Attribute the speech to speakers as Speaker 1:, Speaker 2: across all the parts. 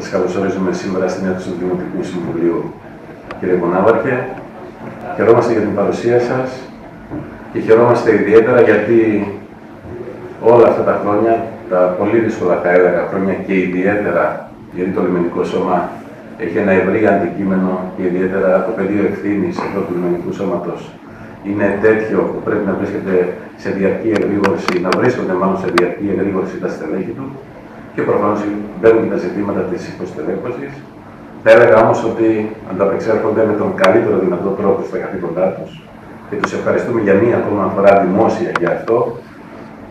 Speaker 1: Σας καλωσορίζουμε σήμερα στην αίθουσα του Δημοτικού Συμβουλίου. Κύριε Μονάβαρχε, χαιρόμαστε για την παρουσία σας και χαιρόμαστε ιδιαίτερα γιατί όλα αυτά τα χρόνια, τα πολύ δύσκολα θα έλεγα χρόνια και ιδιαίτερα γιατί το λιμενικό σώμα έχει ένα ευρύ αντικείμενο και ιδιαίτερα το πεδίο ευθύνης εδώ του λιμενικού σώματος είναι τέτοιο που πρέπει να βρίσκεται σε διαρκή εγρήγορση, να βρίσκονται μάλλον σε διαρκή εγρήγορση τα στελέχη του και προφανώς μπαίνουν και τα ζητήματα της υποστελέχωσης. Θα έλεγα όμως ότι ανταπεξέρχονται με τον καλύτερο δυνατό τρόπο στα καθήκοντά τους και τους ευχαριστούμε για μία ακόμα φορά δημόσια για αυτό.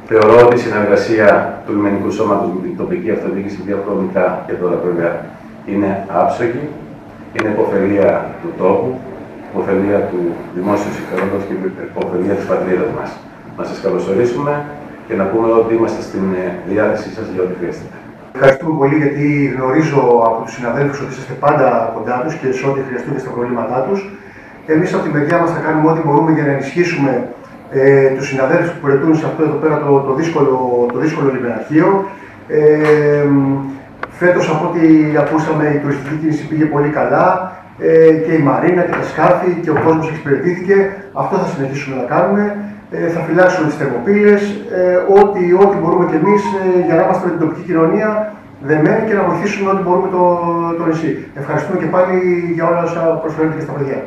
Speaker 1: Θεωρώ ότι η συνεργασία του λιμενικού σώματος με την τοπική αυτοδιοίκηση διαχρονικά και τώρα βέβαια είναι άψογη, είναι υποφελία του τόπου, υποφελία του δημόσιου συμφέροντος και υποφελία της πατρίδας μας. Να σας καλωσορίσουμε και να πούμε ότι είμαστε στην ε, διάθεσή σας για ό,τι χρειαστείτε.
Speaker 2: Ευχαριστούμε πολύ γιατί γνωρίζω από τους συναδέλφους ότι είστε πάντα κοντά τους και σε ό,τι χρειαστούν και στα προβλήματά τους. Εμείς από την μεριά μας θα κάνουμε ό,τι μπορούμε για να ενισχύσουμε ε, τους συναδέλφους που προετούν σε αυτό εδώ πέρα το, το δύσκολο, το δύσκολο λιμεναρχείο. Ε, Φέτος από ό,τι ακούσαμε η τουριστική κίνηση πήγε πολύ καλά ε, και η Μαρίνα και τα σκάφη και ο κόσμος εξυπηρετήθηκε. Αυτό θα συνεχίσουμε να κάνουμε. Ε, θα φυλάξουμε τις θερμοπύλες, ε, ό,τι, ό,τι μπορούμε κι εμείς ε, για να είμαστε με την τοπική κοινωνία δεμένοι και να βοηθήσουμε ό,τι μπορούμε το, το νησί. Ευχαριστούμε και πάλι για όλα όσα προσφέρετε και στα παιδιά.